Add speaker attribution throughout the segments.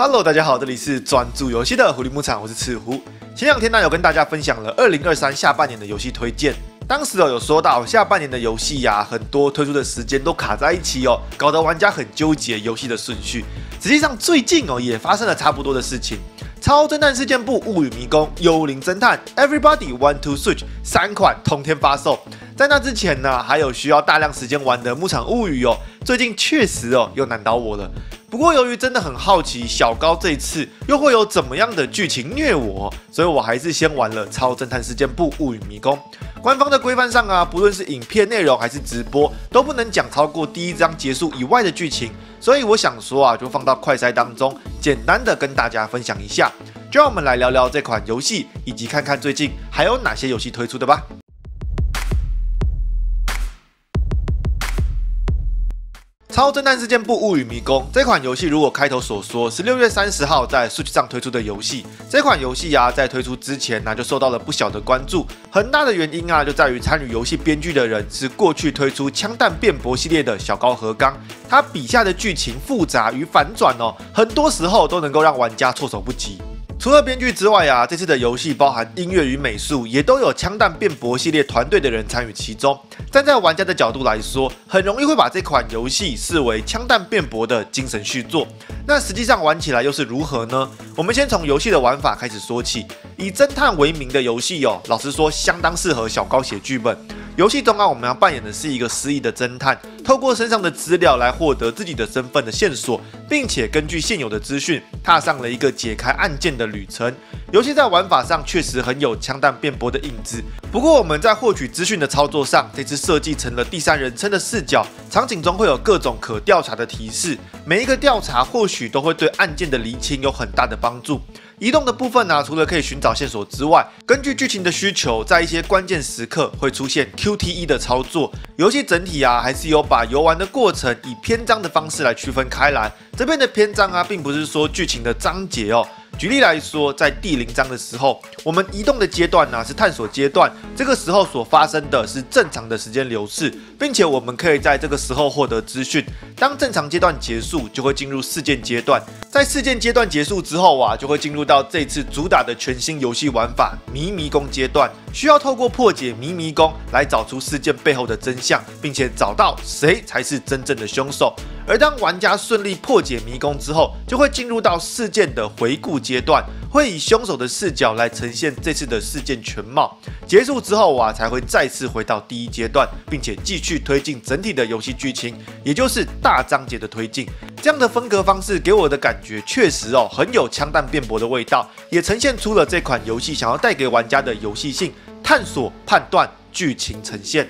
Speaker 1: Hello，大家好，这里是专注游戏的狐狸牧场，我是赤狐。前两天呢，有跟大家分享了二零二三下半年的游戏推荐。当时哦，有说到下半年的游戏呀，很多推出的时间都卡在一起哦，搞得玩家很纠结游戏的顺序。实际上最近哦，也发生了差不多的事情。超侦探事件簿、物语迷宫、幽灵侦探、Everybody Want to Switch 三款同天发售。在那之前呢，还有需要大量时间玩的牧场物语哦，最近确实哦又难倒我了。不过由于真的很好奇小高这次又会有怎么样的剧情虐我，所以我还是先玩了超侦探事件簿、物语迷宫。官方的规范上啊，不论是影片内容还是直播，都不能讲超过第一章结束以外的剧情。所以我想说啊，就放到快筛当中，简单的跟大家分享一下。就让我们来聊聊这款游戏，以及看看最近还有哪些游戏推出的吧。超侦探事件簿物语迷宫这款游戏，如果开头所说是六月三十号在 Switch 上推出的游戏，这款游戏呀，在推出之前呢，就受到了不小的关注。很大的原因啊，就在于参与游戏编剧的人是过去推出枪弹辩驳系列的小高和刚，他笔下的剧情复杂与反转哦，很多时候都能够让玩家措手不及。除了编剧之外啊，这次的游戏包含音乐与美术，也都有枪弹辩驳系列团队的人参与其中。站在玩家的角度来说，很容易会把这款游戏视为枪弹辩驳的精神续作。那实际上玩起来又是如何呢？我们先从游戏的玩法开始说起。以侦探为名的游戏哦，老实说相当适合小高写剧本。游戏中啊，我们要扮演的是一个失忆的侦探，透过身上的资料来获得自己的身份的线索，并且根据现有的资讯，踏上了一个解开案件的旅程。游戏在玩法上确实很有枪弹辩驳的影子，不过我们在获取资讯的操作上，这次设计成了第三人称的视角，场景中会有各种可调查的提示，每一个调查或许都会对案件的厘清有很大的帮助。移动的部分呢，除了可以寻找线索之外，根据剧情的需求，在一些关键时刻会出现 QTE 的操作。游戏整体啊，还是有把游玩的过程以篇章的方式来区分开来。这边的篇章啊，并不是说剧情的章节哦。举例来说，在第零章的时候，我们移动的阶段呢是探索阶段，这个时候所发生的是正常的时间流逝，并且我们可以在这个时候获得资讯。当正常阶段结束，就会进入事件阶段。在事件阶段结束之后啊，就会进入到这次主打的全新游戏玩法——迷迷宫阶段，需要透过破解迷迷宫来找出事件背后的真相，并且找到谁才是真正的凶手。而当玩家顺利破解迷宫之后，就会进入到事件的回顾阶段，会以凶手的视角来呈现这次的事件全貌。结束之后啊，才会再次回到第一阶段，并且继续推进整体的游戏剧情，也就是大章节的推进。这样的风格方式给我的感觉确实哦，很有枪弹辩驳的味道，也呈现出了这款游戏想要带给玩家的游戏性、探索、判断、剧情呈现。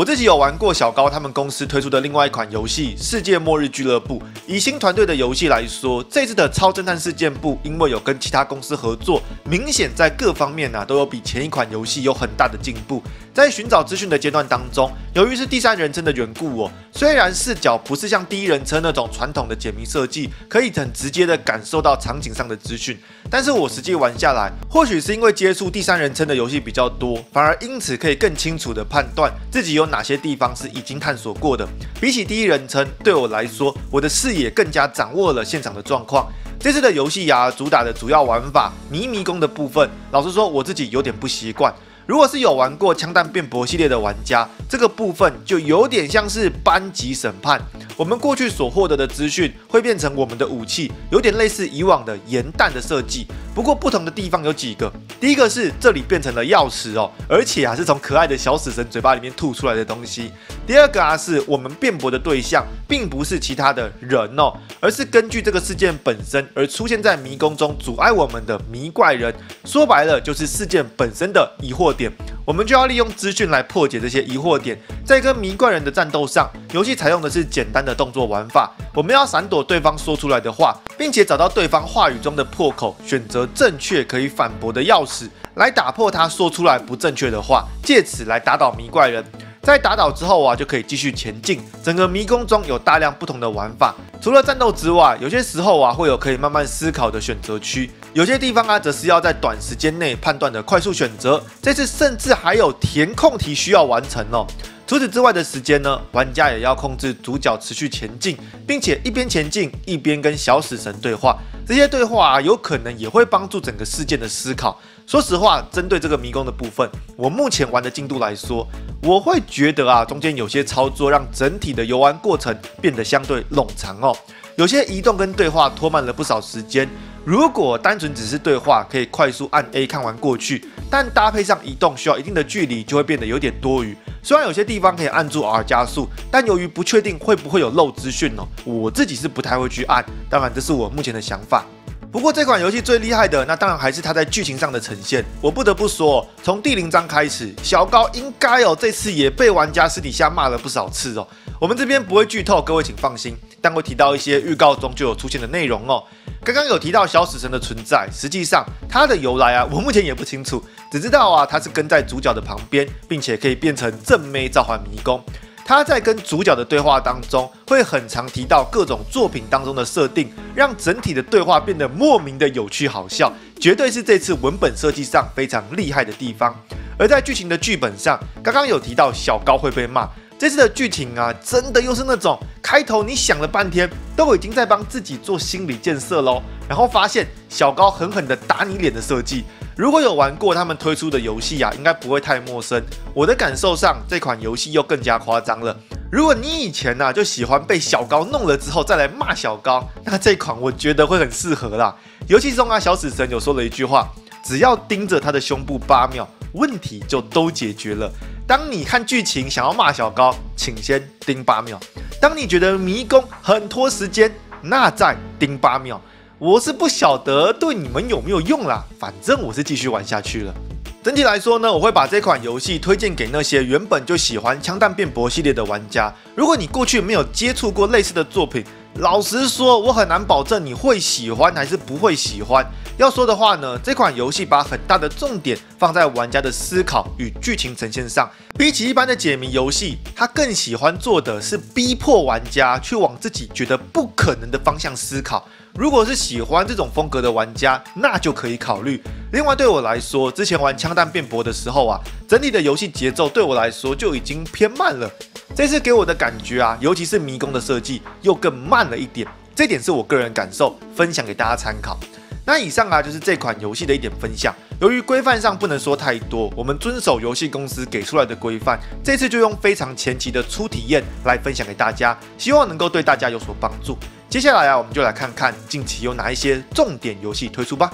Speaker 1: 我自己有玩过小高他们公司推出的另外一款游戏《世界末日俱乐部》。以新团队的游戏来说，这次的超侦探事件部因为有跟其他公司合作，明显在各方面呢都有比前一款游戏有很大的进步。在寻找资讯的阶段当中，由于是第三人称的缘故哦，虽然视角不是像第一人称那种传统的解谜设计，可以很直接的感受到场景上的资讯，但是我实际玩下来，或许是因为接触第三人称的游戏比较多，反而因此可以更清楚的判断自己有哪些地方是已经探索过的。比起第一人称，对我来说，我的视野更加掌握了现场的状况。这次的游戏呀，主打的主要玩法迷迷宫的部分，老实说，我自己有点不习惯。如果是有玩过枪弹辩驳系列的玩家，这个部分就有点像是班级审判。我们过去所获得的资讯会变成我们的武器，有点类似以往的盐弹的设计。不过不同的地方有几个，第一个是这里变成了钥匙哦，而且啊是从可爱的小死神嘴巴里面吐出来的东西。第二个啊是我们辩驳的对象，并不是其他的人哦，而是根据这个事件本身而出现在迷宫中阻碍我们的迷怪人。说白了就是事件本身的疑惑。点，我们就要利用资讯来破解这些疑惑点。在跟迷怪人的战斗上，游戏采用的是简单的动作玩法。我们要闪躲对方说出来的话，并且找到对方话语中的破口，选择正确可以反驳的钥匙，来打破他说出来不正确的话，借此来打倒迷怪人。在打倒之后啊，就可以继续前进。整个迷宫中有大量不同的玩法，除了战斗之外，有些时候啊会有可以慢慢思考的选择区，有些地方啊则是要在短时间内判断的快速选择。这次甚至还有填空题需要完成哦。除此之外的时间呢，玩家也要控制主角持续前进，并且一边前进一边跟小死神对话。这些对话啊，有可能也会帮助整个事件的思考。说实话，针对这个迷宫的部分，我目前玩的进度来说，我会觉得啊，中间有些操作让整体的游玩过程变得相对冗长哦。有些移动跟对话拖慢了不少时间。如果单纯只是对话，可以快速按 A 看完过去，但搭配上移动需要一定的距离，就会变得有点多余。虽然有些地方可以按住 R 加速，但由于不确定会不会有漏资讯哦，我自己是不太会去按。当然，这是我目前的想法。不过这款游戏最厉害的，那当然还是它在剧情上的呈现。我不得不说，从第零章开始，小高应该哦，这次也被玩家私底下骂了不少次哦。我们这边不会剧透，各位请放心，但会提到一些预告中就有出现的内容哦。刚刚有提到小死神的存在，实际上它的由来啊，我目前也不清楚，只知道啊，它是跟在主角的旁边，并且可以变成正妹召唤迷宫。他在跟主角的对话当中，会很常提到各种作品当中的设定，让整体的对话变得莫名的有趣好笑，绝对是这次文本设计上非常厉害的地方。而在剧情的剧本上，刚刚有提到小高会被骂，这次的剧情啊，真的又是那种开头你想了半天，都已经在帮自己做心理建设喽，然后发现小高狠狠的打你脸的设计。如果有玩过他们推出的游戏啊，应该不会太陌生。我的感受上，这款游戏又更加夸张了。如果你以前呢就喜欢被小高弄了之后再来骂小高，那这款我觉得会很适合啦。游戏中啊，小死神有说了一句话：只要盯着他的胸部八秒，问题就都解决了。当你看剧情想要骂小高，请先盯八秒；当你觉得迷宫很拖时间，那再盯八秒。我是不晓得对你们有没有用啦，反正我是继续玩下去了。整体来说呢，我会把这款游戏推荐给那些原本就喜欢枪弹辩驳系列的玩家。如果你过去没有接触过类似的作品，老实说，我很难保证你会喜欢还是不会喜欢。要说的话呢，这款游戏把很大的重点放在玩家的思考与剧情呈现上，比起一般的解谜游戏，它更喜欢做的是逼迫玩家去往自己觉得不可能的方向思考。如果是喜欢这种风格的玩家，那就可以考虑。另外，对我来说，之前玩枪弹辩驳的时候啊，整体的游戏节奏对我来说就已经偏慢了。这次给我的感觉啊，尤其是迷宫的设计又更慢了一点，这点是我个人感受，分享给大家参考。那以上啊，就是这款游戏的一点分享。由于规范上不能说太多，我们遵守游戏公司给出来的规范，这次就用非常前期的初体验来分享给大家，希望能够对大家有所帮助。接下来啊，我们就来看看近期有哪一些重点游戏推出吧。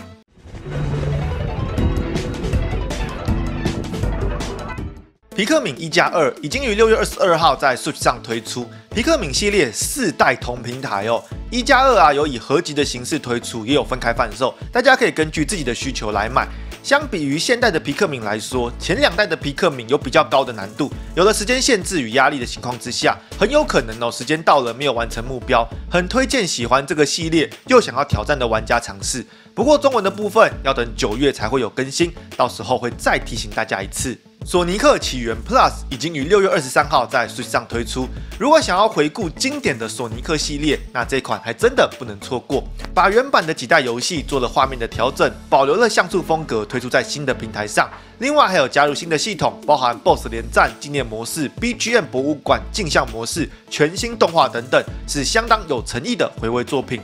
Speaker 1: 皮克敏一加二已经于六月二十二号在 Switch 上推出。皮克敏系列四代同平台哦，一加二啊有以合集的形式推出，也有分开贩售，大家可以根据自己的需求来买。相比于现代的皮克敏来说，前两代的皮克敏有比较高的难度，有了时间限制与压力的情况之下，很有可能哦时间到了没有完成目标，很推荐喜欢这个系列又想要挑战的玩家尝试。不过中文的部分要等九月才会有更新，到时候会再提醒大家一次。索尼克起源 Plus 已经于六月二十三号在 Switch 上推出。如果想要回顾经典的索尼克系列，那这款还真的不能错过。把原版的几代游戏做了画面的调整，保留了像素风格，推出在新的平台上。另外还有加入新的系统，包含 BOSS 连战、纪念模式、BGM 博物馆、镜像模式、全新动画等等，是相当有诚意的回味作品。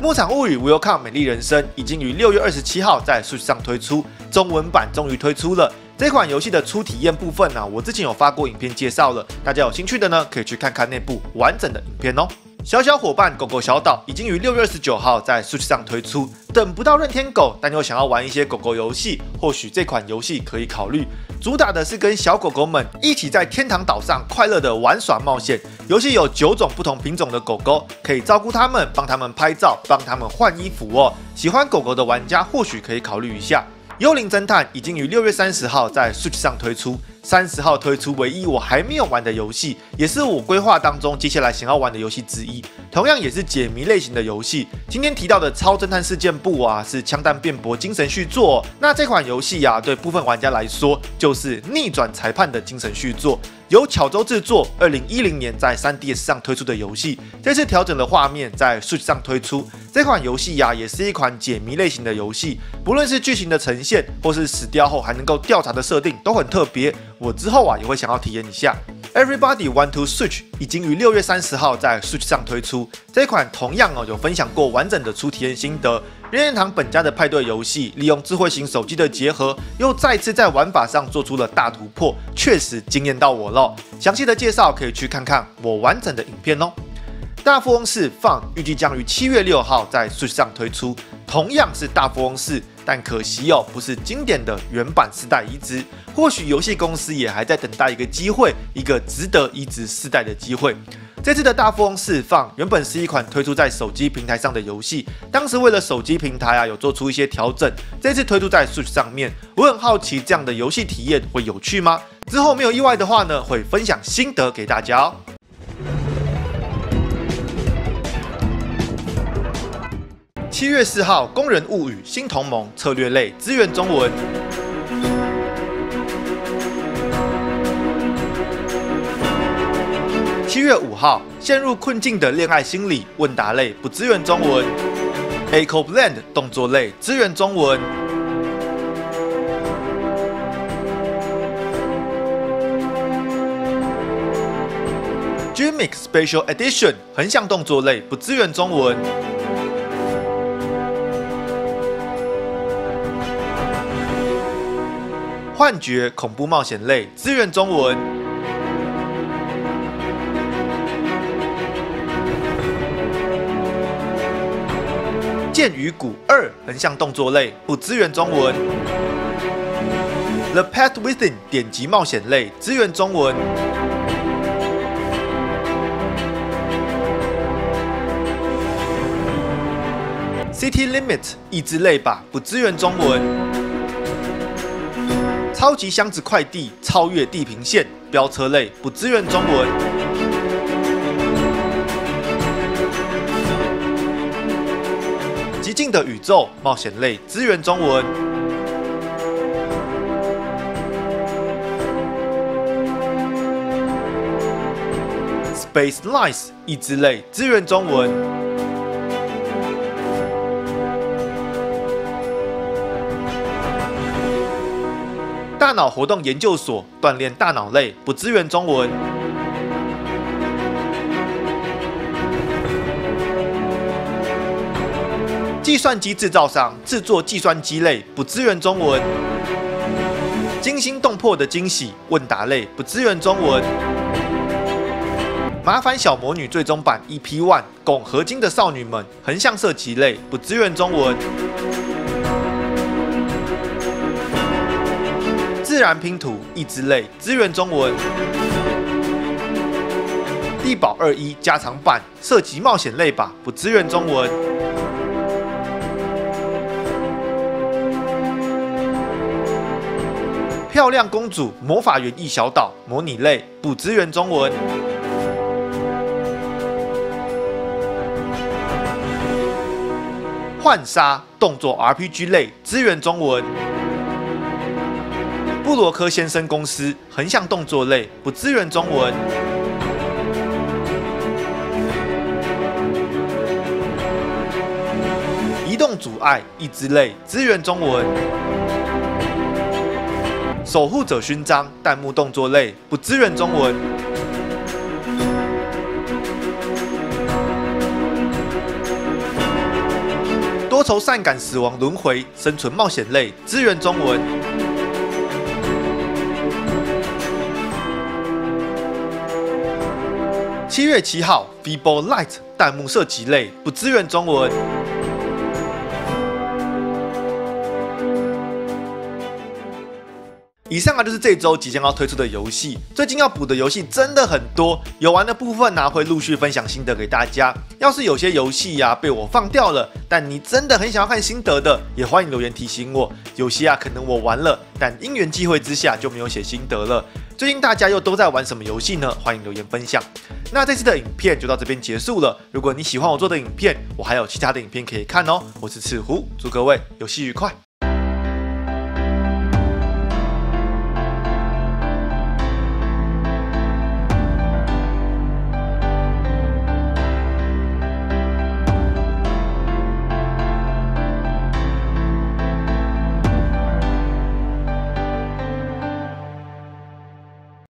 Speaker 1: 《牧场物语》Welcome 美丽人生已经于六月二十七号在 Switch 上推出，中文版终于推出了。这款游戏的初体验部分呢，我之前有发过影片介绍了，大家有兴趣的呢，可以去看看那部完整的影片哦。小小伙伴狗狗小岛已经于六月二十九号在 Switch 上推出，等不到任天狗，但又想要玩一些狗狗游戏，或许这款游戏可以考虑。主打的是跟小狗狗们一起在天堂岛上快乐的玩耍冒险。游戏有九种不同品种的狗狗，可以照顾它们，帮它们拍照，帮它们换衣服哦。喜欢狗狗的玩家或许可以考虑一下。幽灵侦探已经于六月三十号在 Switch 上推出，三十号推出唯一我还没有玩的游戏，也是我规划当中接下来想要玩的游戏之一。同样也是解谜类型的游戏。今天提到的《超侦探事件簿》啊，是枪弹辩驳精神续作。那这款游戏呀，对部分玩家来说，就是逆转裁判的精神续作。由巧舟制作，二零一零年在 3DS 上推出的游戏，这次调整了画面，在 Switch 上推出。这款游戏呀，也是一款解谜类型的游戏，不论是剧情的呈现，或是死掉后还能够调查的设定，都很特别。我之后啊，也会想要体验一下。Everybody Want to Switch 已经于六月三十号在 Switch 上推出。这款同样哦有分享过完整的初体验心得。任天堂本家的派对游戏，利用智慧型手机的结合，又再次在玩法上做出了大突破，确实惊艳到我了。详细的介绍可以去看看我完整的影片哦。大富翁四放预计将于七月六号在 Switch 上推出，同样是大富翁四，但可惜哦不是经典的原版四代移植。或许游戏公司也还在等待一个机会，一个值得移植四代的机会。这次的大富翁释放原本是一款推出在手机平台上的游戏，当时为了手机平台啊有做出一些调整，这次推出在 Switch 上面，我很好奇这样的游戏体验会有趣吗？之后没有意外的话呢，会分享心得给大家哦。七月四号，《工人物语》新同盟策略类资源中文。七月五号，陷入困境的恋爱心理问答类不支援中文。A c o Blend 动作类支援中文，Gmix Special Edition 横向动作类不支援中文，幻觉恐怖冒险类支援中文。剑与谷二横向动作类不支援中文，The Path Within 点击冒险类支援中文，City Limit 益智类吧不支援中文，超级箱子快递超越地平线飙车类不支援中文。极尽的宇宙冒险类支援中文，Space Lies 益智类支援中文，脑活动研究所锻炼大脑类不支援中文。计算机制造商制作计算机类不支援中文，惊心动魄的惊喜问答类不支援中文，麻烦小魔女最终版 EP One 拱合金的少女们横向射击类不支援中文，自然拼图益智类支援中文，地堡二一加长版涉及冒险类吧不支援中文。漂亮公主魔法园一小岛模拟类不支援中文，幻杀动作 RPG 类支援中文，布罗克先生公司横向动作类不支援中文，移动阻碍益智类支援中文。守护者勋章弹幕动作类不支援中文。多愁善感死亡轮回生存冒险类支援中文。七月七号，Vivo Lite，弹幕涉及类不支援中文。以上啊就是这周即将要推出的游戏，最近要补的游戏真的很多，有玩的部分呢会陆续分享心得给大家。要是有些游戏呀被我放掉了，但你真的很想要看心得的，也欢迎留言提醒我。有些啊可能我玩了，但因缘际会之下就没有写心得了。最近大家又都在玩什么游戏呢？欢迎留言分享。那这次的影片就到这边结束了。如果你喜欢我做的影片，我还有其他的影片可以看哦。我是赤狐，祝各位游戏愉快。